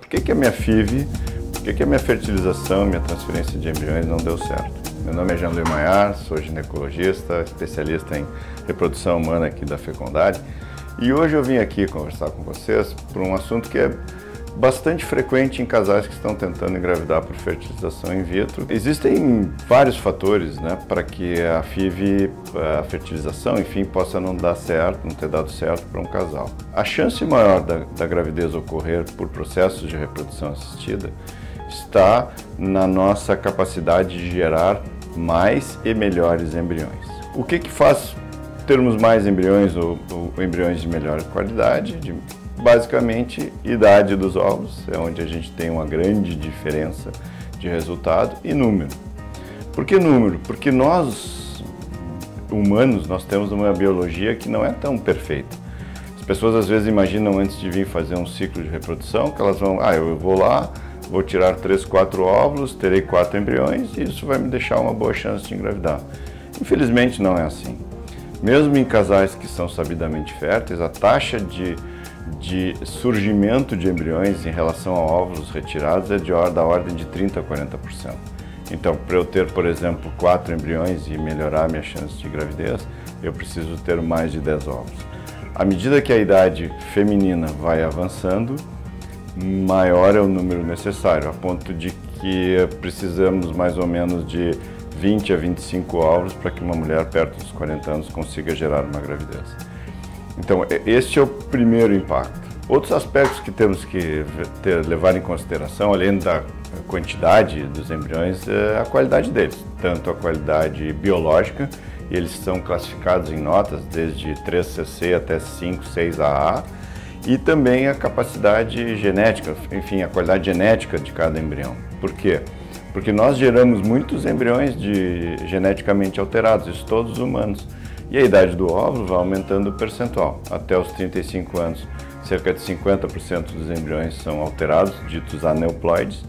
Por que, que a minha FIV, por que, que a minha fertilização, minha transferência de embriões não deu certo? Meu nome é Jean-Louis Maiar, sou ginecologista, especialista em reprodução humana aqui da Fecundade. E hoje eu vim aqui conversar com vocês por um assunto que é bastante frequente em casais que estão tentando engravidar por fertilização in vitro. Existem vários fatores né, para que a FIV, a fertilização, enfim, possa não dar certo, não ter dado certo para um casal. A chance maior da, da gravidez ocorrer por processos de reprodução assistida está na nossa capacidade de gerar mais e melhores embriões. O que, que faz termos mais embriões ou, ou embriões de melhor qualidade, de basicamente idade dos ovos, é onde a gente tem uma grande diferença de resultado, e número. Por que número? Porque nós, humanos, nós temos uma biologia que não é tão perfeita. As pessoas às vezes imaginam antes de vir fazer um ciclo de reprodução que elas vão, ah, eu vou lá, vou tirar três, quatro óvulos, terei quatro embriões e isso vai me deixar uma boa chance de engravidar. Infelizmente não é assim. Mesmo em casais que são sabidamente férteis, a taxa de de surgimento de embriões em relação a óvulos retirados é de da ordem de 30% a 40%. Então, para eu ter, por exemplo, quatro embriões e melhorar minha chance de gravidez, eu preciso ter mais de 10 óvulos. À medida que a idade feminina vai avançando, maior é o número necessário, a ponto de que precisamos mais ou menos de 20 a 25 óvulos para que uma mulher perto dos 40 anos consiga gerar uma gravidez. Então, este é o primeiro impacto. Outros aspectos que temos que ter, levar em consideração, além da quantidade dos embriões, é a qualidade deles, tanto a qualidade biológica, eles são classificados em notas desde 3cc até 5, 6AA, e também a capacidade genética, enfim, a qualidade genética de cada embrião. Por quê? Porque nós geramos muitos embriões de geneticamente alterados, isso todos humanos. E a idade do óvulo vai aumentando o percentual. Até os 35 anos, cerca de 50% dos embriões são alterados, ditos aneuploides,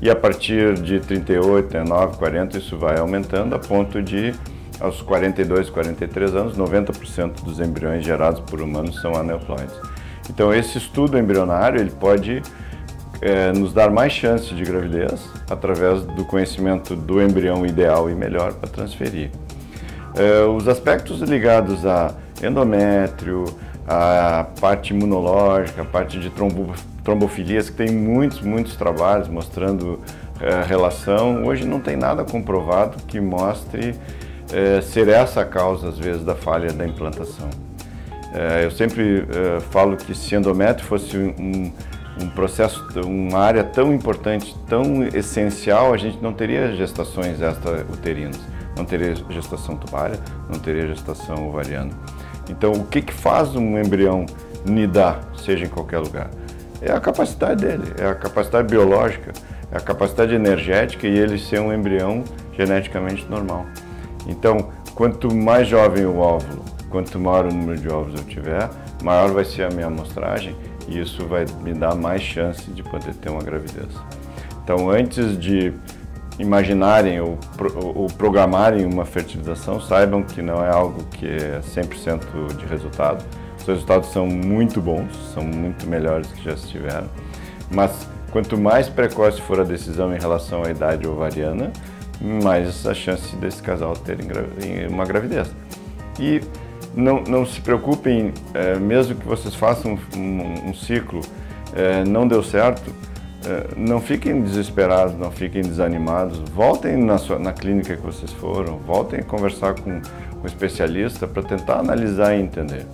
e a partir de 38, 39, 40, isso vai aumentando a ponto de, aos 42, 43 anos, 90% dos embriões gerados por humanos são aneuploides. Então, esse estudo embrionário ele pode é, nos dar mais chances de gravidez através do conhecimento do embrião ideal e melhor para transferir. É, os aspectos ligados a endométrio, a parte imunológica, a parte de trombo, trombofilias, que tem muitos, muitos trabalhos mostrando é, relação, hoje não tem nada comprovado que mostre é, ser essa a causa, às vezes, da falha da implantação. Eu sempre falo que se endométrio fosse um, um processo, uma área tão importante, tão essencial, a gente não teria gestações extra-uterinas não teria gestação tumária, não teria gestação ovariana. Então, o que, que faz um embrião nidar, seja em qualquer lugar? É a capacidade dele, é a capacidade biológica, é a capacidade energética e ele ser um embrião geneticamente normal. Então, quanto mais jovem o óvulo, quanto maior o número de óvulos eu tiver, maior vai ser a minha amostragem e isso vai me dar mais chance de poder ter uma gravidez. Então, antes de imaginarem ou, ou programarem uma fertilização, saibam que não é algo que é 100% de resultado. Os resultados são muito bons, são muito melhores que já estiveram, mas quanto mais precoce for a decisão em relação à idade ovariana, mais a chance desse casal ter uma gravidez. E não, não se preocupem, é, mesmo que vocês façam um, um ciclo, é, não deu certo, não fiquem desesperados, não fiquem desanimados. Voltem na, sua, na clínica que vocês foram, voltem conversar com, com um especialista para tentar analisar e entender.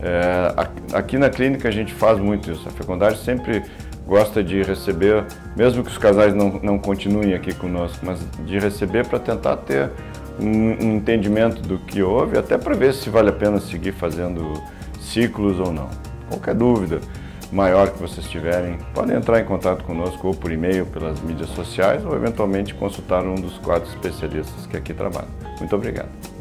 É, aqui na clínica a gente faz muito isso. A fecundidade sempre gosta de receber, mesmo que os casais não, não continuem aqui conosco, mas de receber para tentar ter um, um entendimento do que houve, até para ver se vale a pena seguir fazendo ciclos ou não. Qualquer dúvida, maior que vocês tiverem, podem entrar em contato conosco ou por e-mail, pelas mídias sociais ou eventualmente consultar um dos quatro especialistas que aqui trabalham. Muito obrigado.